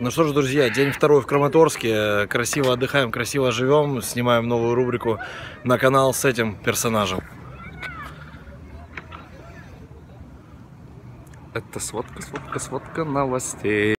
Ну что ж, друзья, день второй в Краматорске. Красиво отдыхаем, красиво живем. Снимаем новую рубрику на канал с этим персонажем. Это сводка, сводка, сводка новостей.